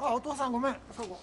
あお父さんごめん。そこ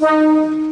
うん